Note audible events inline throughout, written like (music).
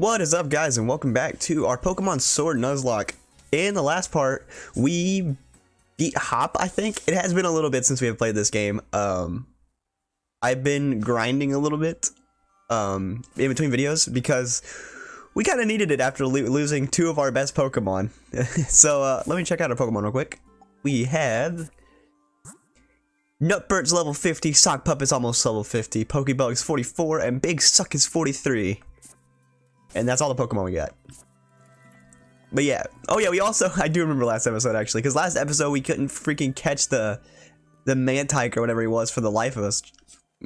What is up guys and welcome back to our Pokemon Sword Nuzlocke. In the last part, we beat Hop, I think. It has been a little bit since we have played this game. Um, I've been grinding a little bit um, in between videos because we kind of needed it after lo losing two of our best Pokemon. (laughs) so uh, let me check out our Pokemon real quick. We have Nutbird's level 50, Sock Puppet's almost level 50, Pokebug's 44, and Big Suck is 43. And that's all the Pokemon we got. But yeah. Oh yeah, we also, (laughs) I do remember last episode actually, because last episode we couldn't freaking catch the the Mantike or whatever he was for the life of us.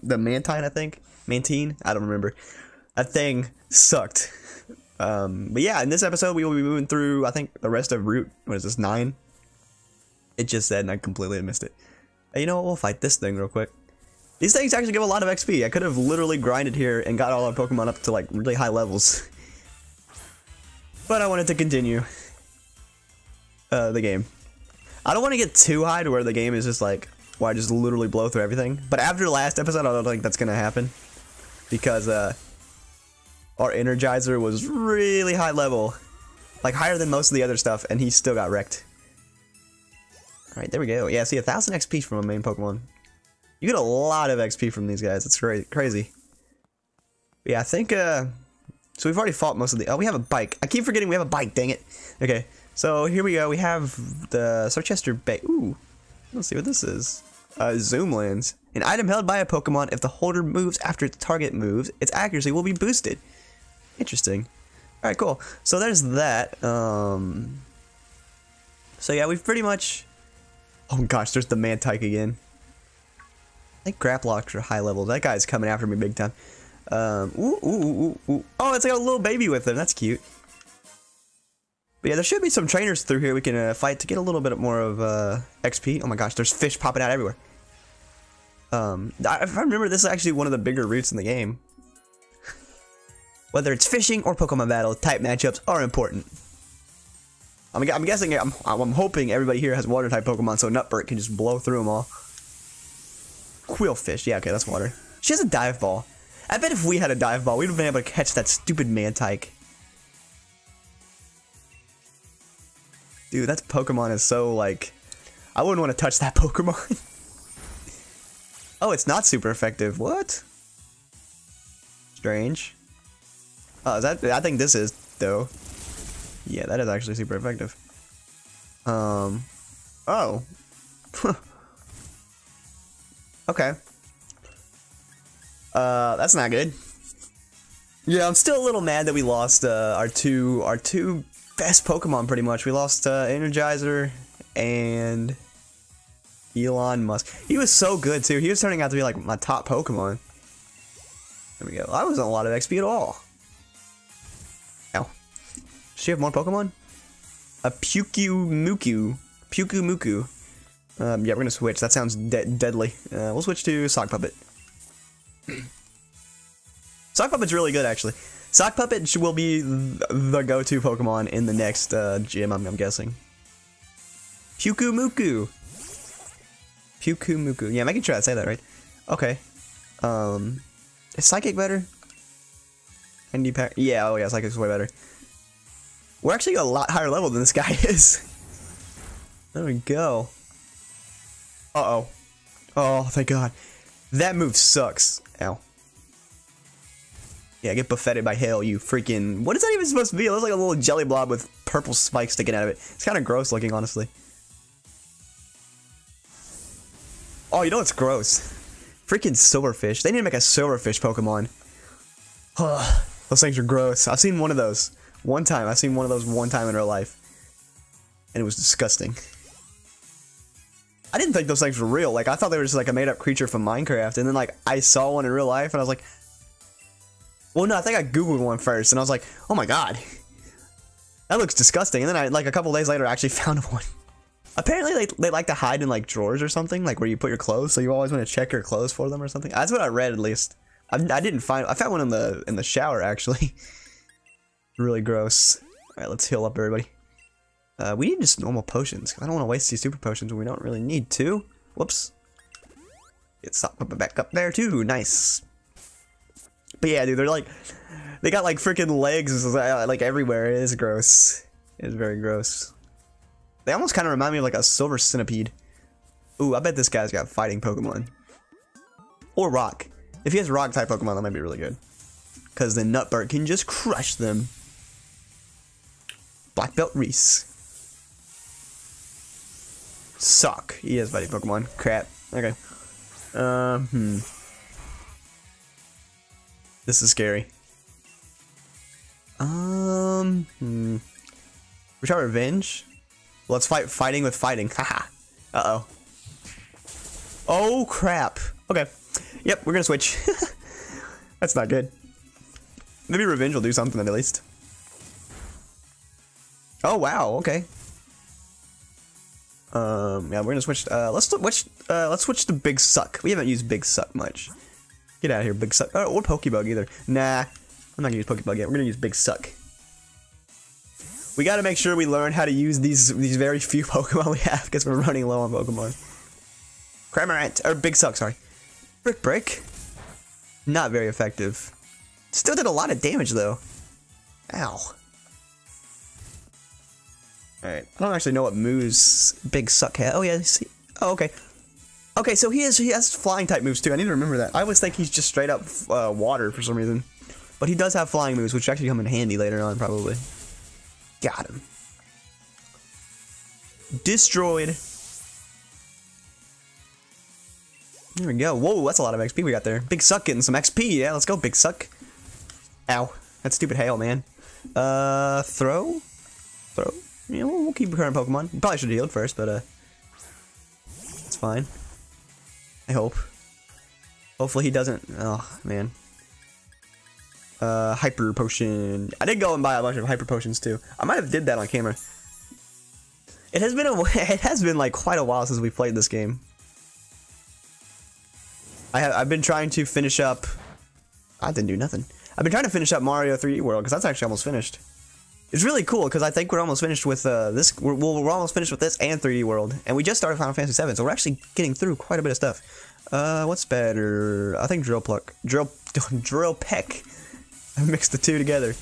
The Mantine, I think? Mantine? I don't remember. That thing sucked. Um, but yeah, in this episode we will be moving through, I think, the rest of Route, what is this, 9? It just said and I completely missed it. Hey, you know what, we'll fight this thing real quick. These things actually give a lot of XP. I could have literally grinded here and got all our Pokemon up to like really high levels. (laughs) But I wanted to continue uh, the game. I don't want to get too high to where the game is just like, where I just literally blow through everything. But after last episode, I don't think that's going to happen. Because uh, our Energizer was really high level. Like higher than most of the other stuff, and he still got wrecked. Alright, there we go. Yeah, see, a 1,000 XP from a main Pokemon. You get a lot of XP from these guys. It's crazy. But yeah, I think, uh, so we've already fought most of the... Oh, we have a bike. I keep forgetting we have a bike, dang it. Okay, so here we go. We have the Circhester Bay. Ooh, let's see what this is. Uh, Zoom Lens. An item held by a Pokemon, if the holder moves after the target moves, its accuracy will be boosted. Interesting. Alright, cool. So there's that. Um, so yeah, we've pretty much... Oh gosh, there's the Mantike again. I think Grapplocts are high level. That guy's coming after me big time. Um, ooh, ooh, ooh. Oh, it's like a little baby with him. That's cute. But yeah, there should be some trainers through here we can uh, fight to get a little bit more of uh, XP. Oh my gosh, there's fish popping out everywhere. Um, I, if I remember, this is actually one of the bigger routes in the game. Whether it's fishing or Pokemon battle, type matchups are important. I'm, I'm guessing, I'm, I'm hoping everybody here has water type Pokemon so Nutbird can just blow through them all. Qwilfish, yeah, okay, that's water. She has a dive ball. I bet if we had a dive ball, we'd have been able to catch that stupid Mantike. Dude, that Pokemon is so, like... I wouldn't want to touch that (laughs) Pokemon. oh, it's not super effective. What? Strange. Oh, is that... I think this is, though. Yeah, that is actually super effective. Um... Oh. (laughs) okay. Uh, that's not good. Yeah, I'm still a little mad that we lost uh, our two our two best Pokemon pretty much. We lost uh, Energizer and Elon Musk. He was so good too. He was turning out to be like my top Pokemon. There we go. I wasn't a lot of XP at all. Ow. Does she have more Pokemon? A Pyukumuku. Pyukumuku. Um, yeah, we're gonna switch. That sounds de deadly. Uh, we'll switch to Sock Puppet. (clears throat) Sock Puppet's really good, actually. Sock Puppet will be the go-to Pokemon in the next uh, gym, I'm, I'm guessing. Pyukumuku. Pyukumuku. Yeah, I'm making sure I say that right. Okay. Um, is Psychic better? Candy Pack. Yeah, oh yeah, Psychic's way better. We're actually a lot higher level than this guy (laughs) is. there we go. Uh-oh. Oh, thank God. That move sucks. Ow. Yeah, get buffeted by hail, you freaking... What is that even supposed to be? It looks like a little jelly blob with purple spikes sticking out of it. It's kind of gross looking, honestly. Oh, you know what's gross? Freaking silverfish. They need to make a silverfish Pokemon. (sighs) those things are gross. I've seen one of those. One time. I've seen one of those one time in real life. And it was disgusting. I didn't think those things were real. Like, I thought they were just like a made up creature from Minecraft. And then, like, I saw one in real life and I was like, well, no, I think I Googled one first and I was like, oh my god. (laughs) That looks disgusting. And then I, like, a couple days later, I actually (laughs) found one. Apparently, they, they like to hide in, like, drawers or something, like where you put your clothes. So you always want to check your clothes for them or something. That's what I read, at least. I, I didn't find, I found one in the, in the shower, actually. (laughs) really gross. Alright, let's heal up, everybody. Uh, we need just normal potions. I don't want to waste these super potions when we don't really need to. Whoops. Get stop back up there too. Nice. But yeah, dude, they're like, they got like freaking legs uh, like everywhere. It is gross. It is very gross. They almost kind of remind me of like a silver centipede. Ooh, I bet this guy's got fighting Pokemon. Or rock. If he has rock type Pokemon, that might be really good. Because the Nutburt can just crush them. Black Belt Reese. Suck. He has fighting Pokemon. Crap. Okay. Um, hmm. This is scary. Um, hmm. We try revenge? Let's fight fighting with fighting. (laughs) Haha. Uh-oh. Oh, crap. Okay. Yep, we're gonna switch. (laughs) That's not good. Maybe revenge will do something at least. Oh, wow. Okay. Um, yeah, we're gonna switch. Uh, let's switch. Uh, let's switch to Big Suck. We haven't used Big Suck much. Get out of here, Big Suck. Oh, or Pokebug either. Nah, I'm not gonna use Pokebug yet. We're gonna use Big Suck. We gotta make sure we learn how to use these these very few (laughs) Pokemon we have because we're running low on Pokemon. Cramorant or Big Suck, sorry. Brick Break. Not very effective. Still did a lot of damage though. Ow. Alright, I don't actually know what moves Big Suck has. Oh yeah, see. Oh, okay. Okay, so he has he has flying type moves too. I need to remember that. I always think he's just straight up uh, water for some reason. But he does have flying moves, which actually come in handy later on, probably. Got him. Destroyed. There we go. Whoa, that's a lot of XP we got there. Big Suck getting some XP. Yeah, let's go, Big Suck. Ow. That stupid hail, man. Uh, throw? Throw? Yeah, we'll, we'll keep current Pokemon. Probably should have healed first, but uh, it's fine. I hope. Hopefully he doesn't. Oh man. Uh, hyper potion. I did go and buy a bunch of hyper potions too. I might have did that on camera. It has been a (laughs) it has been like quite a while since we played this game. I have I've been trying to finish up. I didn't do nothing. I've been trying to finish up Mario 3D World because that's actually almost finished. It's really cool because I think we're almost finished with uh, this. We're, we're almost finished with this and 3D World, and we just started Final Fantasy 7, so we're actually getting through quite a bit of stuff. Uh, what's better? I think Drill Pluck, Drill, (laughs) Drill Peck. I mixed the two together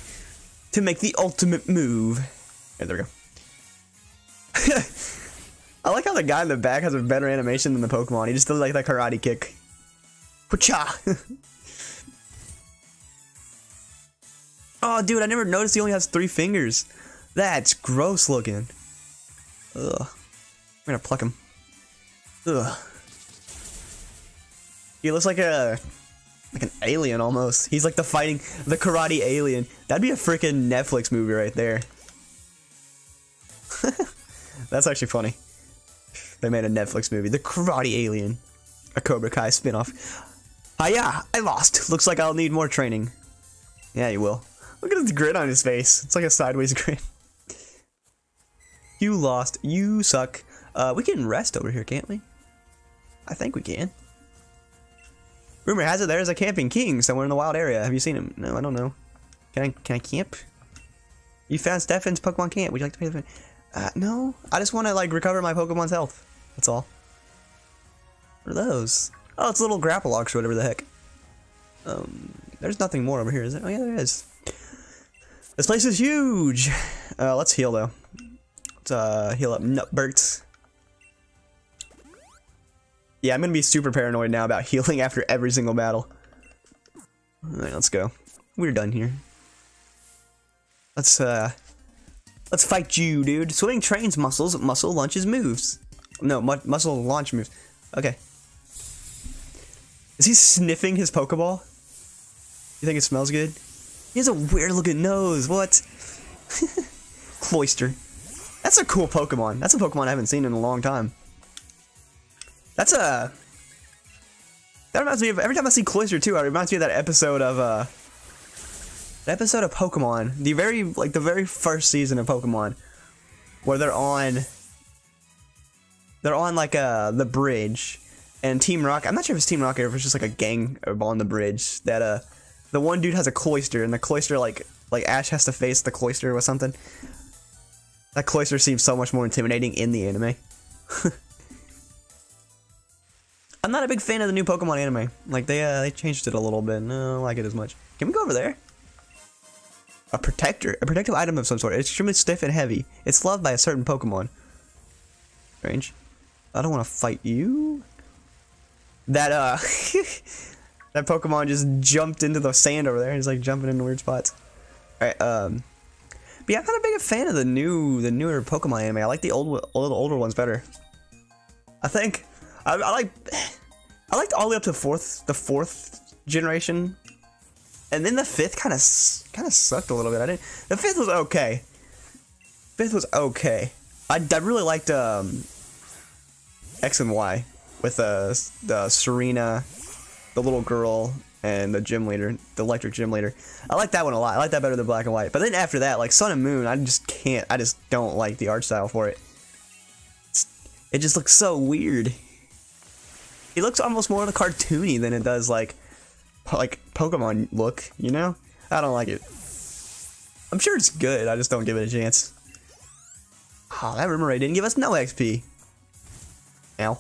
to make the ultimate move. Right, there we go. (laughs) I like how the guy in the back has a better animation than the Pokemon. He just does like that karate kick. Wacha! (laughs) Oh, dude, I never noticed he only has three fingers. That's gross looking. Ugh. I'm gonna pluck him. Ugh. He looks like a like an alien almost. He's like the fighting the karate alien. That'd be a freaking Netflix movie right there. (laughs) That's actually funny. They made a Netflix movie, The Karate Alien, a Cobra Kai spinoff. Ah yeah, I lost. Looks like I'll need more training. Yeah, you will. Look at the grin on his face. It's like a sideways (laughs) grin. you lost. You suck. Uh, we can rest over here, can't we? I think we can. Rumor has it there's a camping king somewhere in the wild area. Have you seen him? No, I don't know. Can I can I camp? You found Stefan's Pokemon camp. Would you like to pay the uh, no. I just want to like recover my Pokemon's health. That's all. What are those? Oh, it's little Grapplocts or whatever the heck. Um, there's nothing more over here, is there? Oh yeah, there is. This place is huge! Uh, let's heal though. Let's uh, heal up Nutburt. Yeah, I'm gonna be super paranoid now about (laughs) healing after every single battle. Alright, let's go. We're done here. Let's uh Let's fight you, dude. Swimming trains muscles, muscle launches moves. No, mu muscle launch moves. Okay. Is he sniffing his Pokeball? You think it smells good? He has a weird looking nose. What? (laughs) Cloyster. That's a cool Pokemon. That's a Pokemon I haven't seen in a long time. That's a... That reminds me of... Every time I see Cloyster too, it reminds me of that episode of, uh... That episode of Pokemon. The very, like, the very first season of Pokemon. Where they're on... They're on, like, uh, the bridge. And Team Rocket... I'm not sure if it's Team Rocket or if it's just, like, a gang on the bridge. That, uh the one dude has a Cloyster, and the Cloyster like, like Ash has to face the Cloyster with something. That cloister seems so much more intimidating in the anime. (laughs) I'm not a big fan of the new Pokemon anime. Like they uh, they changed it a little bit. No, I don't like it as much. Can we go over there? A protector, a protective item of some sort. It's extremely stiff and heavy. It's loved by a certain Pokemon. Strange. I don't want to fight you. That uh, (laughs) that Pokemon just jumped into the sand over there. He's like jumping into weird spots. All right. Um. But yeah, I'm not a big fan of the new, the newer Pokemon anime. I like the old, old older ones better. I think I, I like I liked all the way up to fourth the fourth generation, and then the fifth kind of kind of sucked a little bit. I didn't. The fifth was okay. Fifth was okay. I, I really liked um, X and Y with uh, the Serena, the little girl, and the gym leader, the electric gym leader. I like that one a lot. I like that better than Black and White. But then after that, like Sun and Moon, I just can't. I just don't like the art style for it. It's, it just looks so weird. It looks almost more the cartoony than it does like like Pokemon look, you know? I don't like it. I'm sure it's good, I just don't give it a chance. Oh, that Remoraid didn't give us no XP. Ow.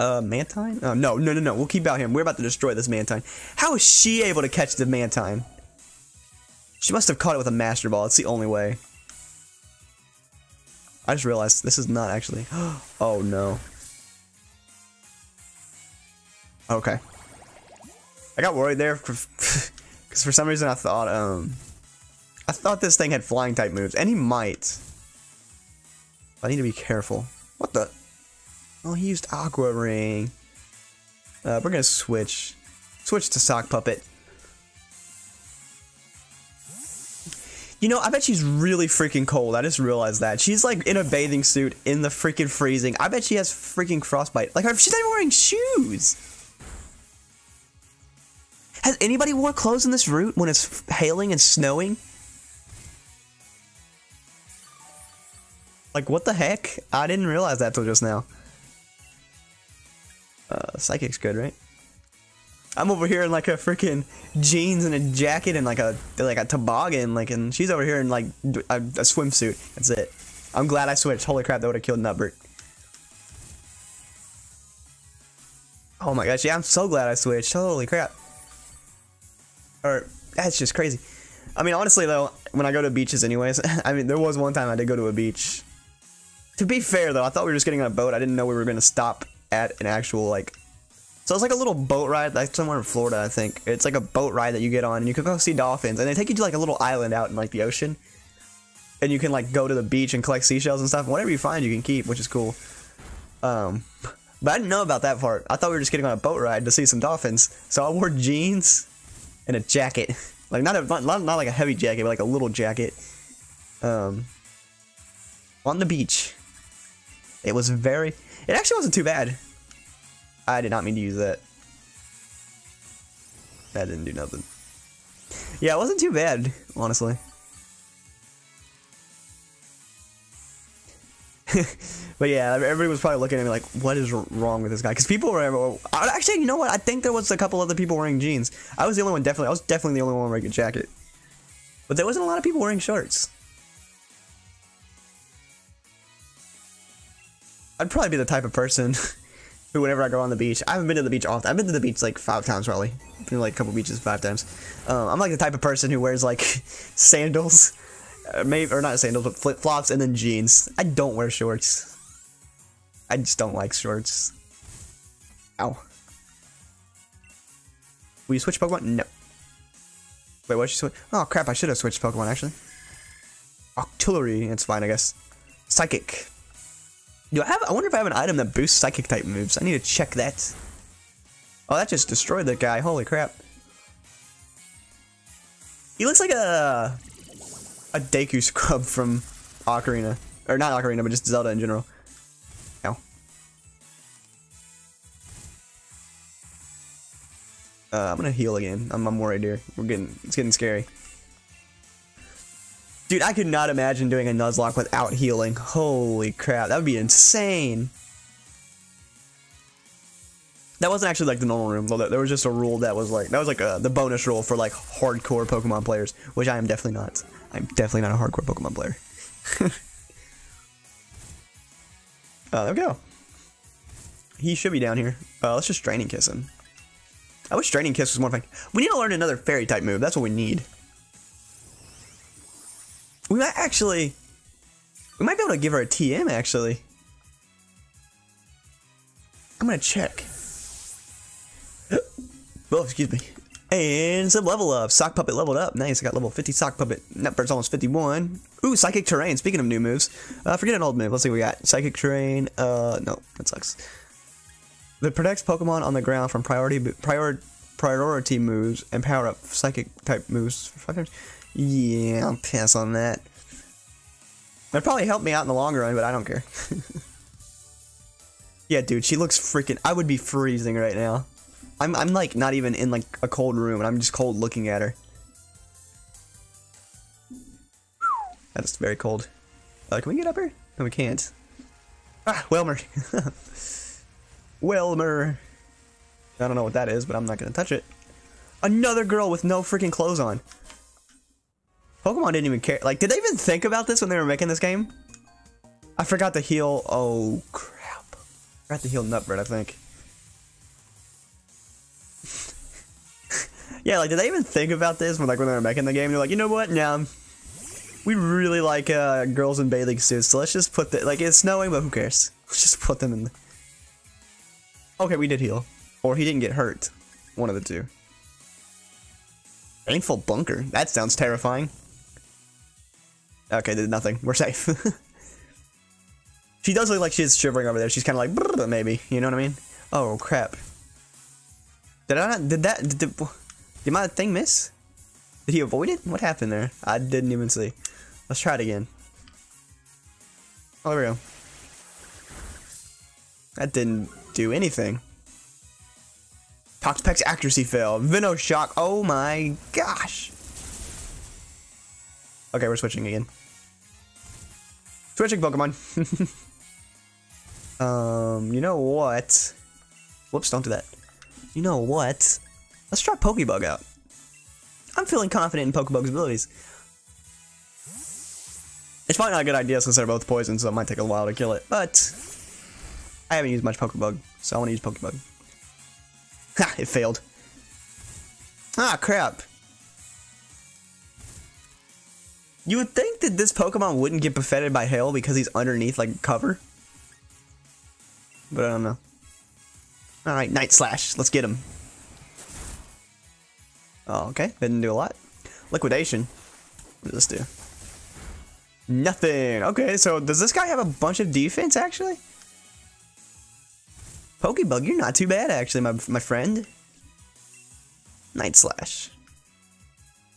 Uh, Mantine? Oh, no, no, no, no. We'll keep out him. We're about to destroy this Mantine. How is she able to catch the Mantine? She must have caught it with a Master Ball. It's the only way. I just realized this is not actually. (gasps) Oh no. Okay. I got worried there because (laughs) for some reason I thought um I thought this thing had flying type moves, and he might. I need to be careful. What the? Oh, he used Aqua Ring. Uh, we're gonna switch. Switch to Sock Puppet. You know, I bet she's really freaking cold. I just realized that. She's like in a bathing suit in the freaking freezing. I bet she has freaking frostbite. Like, she's not even wearing shoes. Has anybody worn clothes in this route when it's hailing and snowing? Like, what the heck? I didn't realize that till just now. Uh, Psychic's good, right? I'm over here in like a freaking jeans and a jacket and like a like a toboggan, like, and she's over here in like a, a swimsuit. That's it. I'm glad I switched. Holy crap, that would have killed Nutbert. Oh my gosh, yeah, I'm so glad I switched. Holy crap. Or that's just crazy. I mean, honestly though, when I go to beaches, anyways, (laughs) I mean, there was one time I did go to a beach. To be fair though, I thought we were just getting on a boat. I didn't know we were gonna stop at an actual like so it's like a little boat ride, like somewhere in Florida, I think. It's like a boat ride that you get on, and you can go see dolphins, and they take you to like a little island out in like the ocean, and you can like go to the beach and collect seashells and stuff. And whatever you find, you can keep, which is cool. Um, but I didn't know about that part. I thought we were just getting on a boat ride to see some dolphins. So I wore jeans and a jacket, (laughs) like not a not, not like a heavy jacket, but like a little jacket. Um, on the beach. It was very. It actually wasn't too bad. I did not mean to use that. That didn't do nothing. Yeah, it wasn't too bad, honestly. (laughs) but yeah, everybody was probably looking at me like, what is wrong with this guy? Because people were, actually, you know what? I think there was a couple other people wearing jeans. I was the only one, definitely. I was definitely the only one wearing a jacket. But there wasn't a lot of people wearing shorts. I'd probably be the type of person (laughs) who whenever I go on the beach, I haven't been to the beach often. I've been to the beach like five times probably. Been like a couple beaches five times. Um, I'm like the type of person who wears like (laughs) sandals, uh, maybe or not sandals, but flip flops and then jeans. I don't wear shorts. I just don't like shorts. Ow. Will you switch Pokemon? No. Wait, what? You switch? Oh crap! I should have switched Pokemon actually. Octillery. It's fine, I guess. Psychic. Do I have? I wonder if I have an item that boosts psychic type moves. I need to check that. Oh, that just destroyed the guy. Holy crap. He looks like a a Deku scrub from Ocarina. Or not Ocarina, but just Zelda in general. Ow. Uh, I'm gonna heal again. I'm, I'm worried here. We're getting, it's getting scary. Dude, I could not imagine doing a Nuzlocke without healing. Holy crap, that would be insane. That wasn't actually like the normal room. There was just a rule that was like that was like a, the bonus rule for like hardcore Pokemon players, which I am definitely not. I'm definitely not a hardcore Pokemon player. (laughs) oh, there we go. He should be down here. Uh, let's just Draining Kiss him. I wish Draining Kiss was more effective. We need to learn another Fairy type move. That's what we need. We might actually... We might be able to give her a TM, actually. I'm gonna check. (gasps) oh, excuse me. And some level up. Sock Puppet leveled up. Nice, I got level 50 Sock Puppet. Nutbird's almost 51. Ooh, Psychic Terrain. Speaking of new moves. Uh, forget an old move. Let's see what we got. Psychic Terrain. Uh, no, that sucks. It protects Pokemon on the ground from priority prior, priority moves and power up Psychic type moves. Yeah, I'll pass on that. That'd probably help me out in the long run, but I don't care. (laughs) yeah, dude, she looks freaking... I would be freezing right now. I'm, I'm like not even in like a cold room and I'm just cold looking at her. That's very cold. Uh, can we get up here? No, we can't. Ah, Wailmer. (laughs) Wailmer. I don't know what that is, but I'm not gonna touch it. Another girl with no freaking clothes on. Pokemon didn't even care. Like, did they even think about this when they were making this game? I forgot to heal. Oh, crap. I forgot to heal Nutbird, I think. (laughs) yeah, like, did they even think about this when, like, when they were making the game? They're like, you know what? Now, we really like uh, girls in bathing suits, so let's just put the like it's snowing, but who cares? (laughs) Let's just put them in. The... Okay, we did heal, or he didn't get hurt. One of the two. Baneful bunker. That sounds terrifying. Okay, did nothing. We're safe. (laughs) she does look like she's shivering over there. She's kind of like maybe. You know what I mean? Oh crap. Did I not? Did that? Did, did, did my thing miss? Did he avoid it? What happened there? I didn't even see. Let's try it again. Oh, there we go. That didn't do anything. Toxapex accuracy fail. Venoshock. Oh my gosh. Okay, we're switching again. Switching Pokemon. (laughs) um, you know what? Whoops, don't do that. You know what? Let's try Pokebug out. I'm feeling confident in Pokebug's abilities. It's probably not a good idea since they're both poison, so it might take a while to kill it, but I haven't used much Pokebug, so I want to use Pokebug. Ha! It failed. Ah, crap. You would think that this Pokemon wouldn't get buffeted by hail because he's underneath, like, cover. But I don't know. Alright, Night Slash. Let's get him. Oh, okay. Didn't do a lot. Liquidation. What does this do? Nothing. Okay, so does this guy have a bunch of defense, actually? Pokebug, you're not too bad, actually, my, my friend. Night Slash.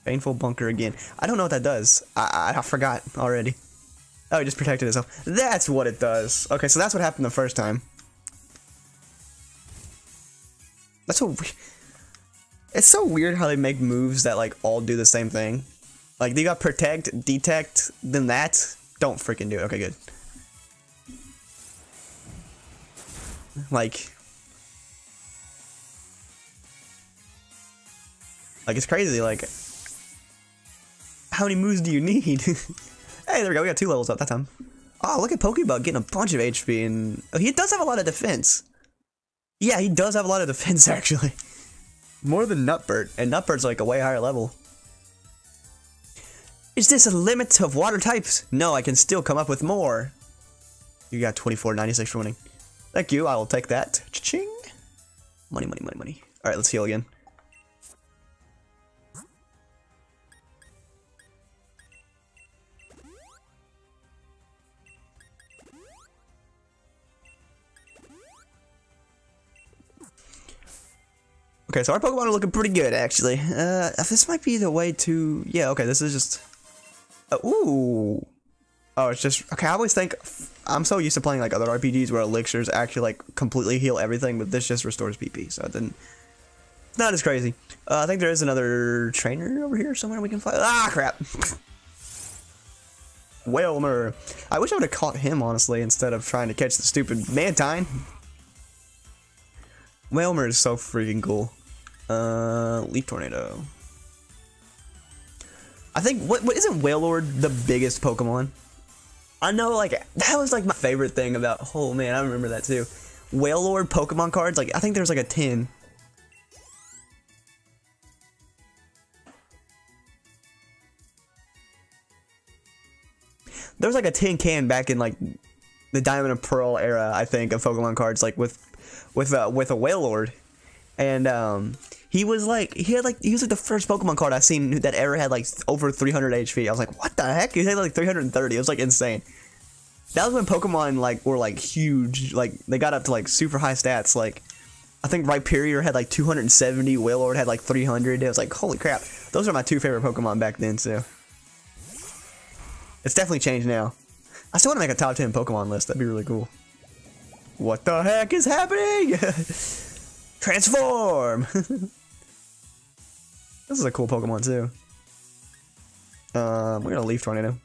Baneful Bunker again. I don't know what that does. I, I, forgot already. Oh, he just protected himself. That's what it does. Okay, so that's what happened the first time. That's what... It's so weird how they make moves that like all do the same thing. Like they got protect, detect, then that. Don't freaking do it. Okay, good. Like Like it's crazy, like how many moves do you need? (laughs) hey, there we go, we got two levels up that time. Oh, look at Pokebug getting a bunch of HP and oh, he does have a lot of defense. Yeah, he does have a lot of defense (laughs) actually. More than Nutbird, and Nutbird's like a way higher level. Is this a limit of water types? No, I can still come up with more. You got 24.96 for winning. Thank you, I will take that. Cha-ching! Money, money, money, money. Alright, let's heal again. Okay, so our Pokemon are looking pretty good, actually. Uh, this might be the way to... Yeah, okay, this is just... Uh, ooh! Oh, it's just... Okay, I always think... I'm so used to playing, like, other RPGs where elixirs actually, like, completely heal everything, but this just restores PP, so it didn't... It's not as crazy. Uh, I think there is another trainer over here somewhere we can fly. Ah, crap! (laughs) Wailmer. I wish I would have caught him, honestly, instead of trying to catch the stupid Mantine. Wailmer is so freaking cool. Uh, Leaf Tornado. I think what what isn't Wailord the biggest Pokemon? I know, like that was like my favorite thing about. Oh man, I remember that too. Wailord Pokemon cards. Like I think there's like a tin. There was like a tin can back in like the Diamond and Pearl era, I think, of Pokemon cards, like with with uh, with a Wailord, and um, he was like he had like he was like the first Pokemon card I've seen that ever had like over 300 HP. I was like, what the heck? He had like 330. It was like insane. That was when Pokemon like were like huge. Like they got up to like super high stats. Like I think Rhyperior had like 270. Wailord had like 300. It was like holy crap. Those are my two favorite Pokemon back then So It's definitely changed now. I still want to make a top 10 Pokemon list. That'd be really cool. What the heck is happening? (laughs) Transform! (laughs) this is a cool Pokemon too. Um, we're gonna leaf tornado.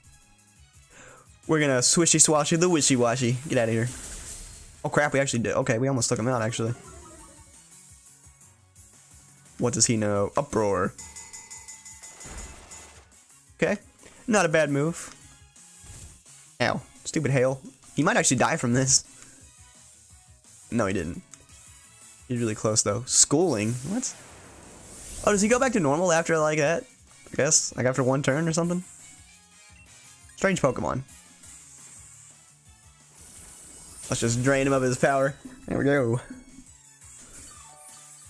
We're gonna swishy swashy the wishy washy. Get out of here. Oh crap, we actually did. Okay, we almost took him out actually. What does he know? Uproar. Okay, not a bad move. Ow. Stupid hail. He might actually die from this. No, he didn't. He's really close, though. Schooling? What? Oh, does he go back to normal after, like, that? I guess? Like, after one turn or something? Strange Pokemon. Let's just drain him of his power. There we go.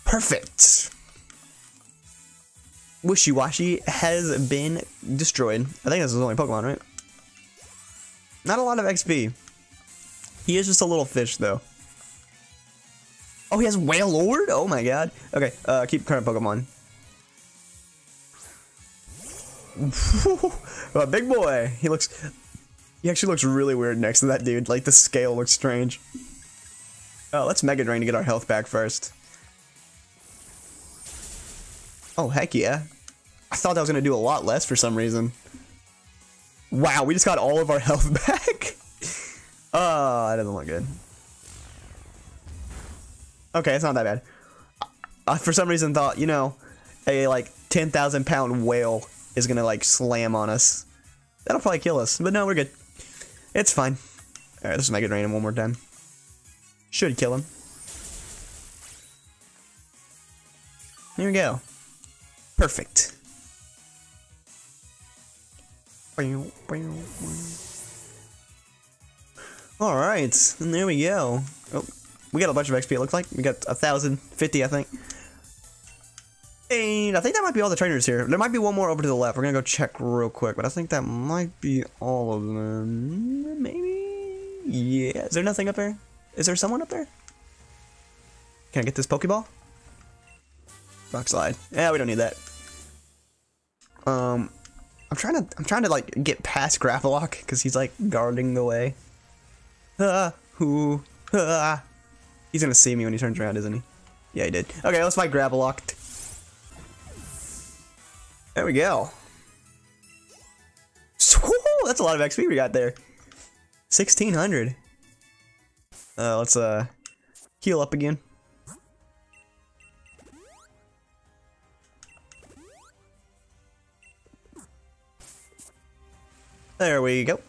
Perfect! Wishiwashi has been destroyed. I think this is the only Pokemon, right? Not a lot of XP. He is just a little fish, though. Oh, he has Wailord? Oh my god. Okay, uh, keep current Pokemon. Oh, big boy. He looks... He actually looks really weird next to that dude. Like, the scale looks strange. Oh, let's Mega Drain to get our health back first. Oh, heck yeah. I thought that was going to do a lot less for some reason. Wow, we just got all of our (laughs) health back. oh, that doesn't look good. Okay, it's not that bad. I, for some reason, thought you know, a like ten thousand pound whale is gonna like slam on us. That'll probably kill us, but no, we're good. It's fine. All right, let's Mega Drain him one more time. Should kill him. Here we go. Perfect. Alright, and there we go. Oh, we got a bunch of XP, it looks like. We got a thousand fifty, I think. And I think that might be all the trainers here. There might be one more over to the left. We're gonna go check real quick, but I think that might be all of them. Maybe? Yeah. Is there nothing up there? Is there someone up there? Can I get this Pokeball? Rock slide. Yeah, we don't need that. Um, I'm trying to I'm trying to like get past Gravelock because he's like guarding the way. Ah, who? Ah. He's gonna see me when he turns around, isn't he? Yeah, he did. Okay, let's fight Grapploct. There we go. That's a lot of XP we got there. 1600. Uh, let's uh heal up again. There we go.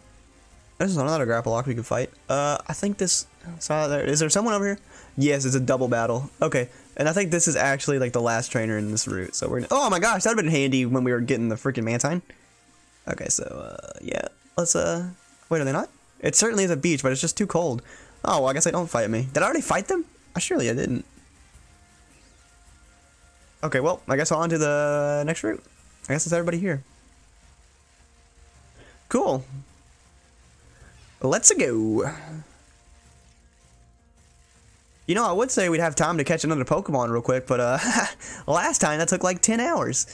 There's another Grapploct we can fight. Uh, I think this... So there, is there someone over here? Yes, it's a double battle. Okay, and I think this is actually like the last trainer in this route. So we're gonna... Oh my gosh, that'd have been handy when we were getting the freaking Mantine. Okay, so, uh, yeah. Let's, uh... Wait, are they not? It certainly is a beach, but it's just too cold. Oh, well, I guess they don't fight me. Did I already fight them? Uh, surely I didn't. Okay, well, I guess on to the next route. I guess it's everybody here. Cool. Let's go. You know, I would say we'd have time to catch another Pokemon real quick, but uh, (laughs) last time that took like 10 hours.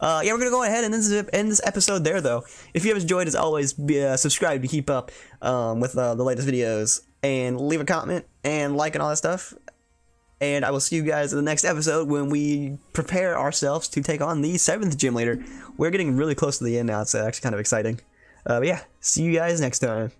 Uh, yeah, we're gonna go ahead and end this episode there, though. If you have enjoyed, as always, be uh, subscribe to keep up um, with uh, the latest videos, and leave a comment and like and all that stuff. And I will see you guys in the next episode when we prepare ourselves to take on the seventh gym leader. We're getting really close to the end now. It's actually kind of exciting. Uh, but yeah, see you guys next time.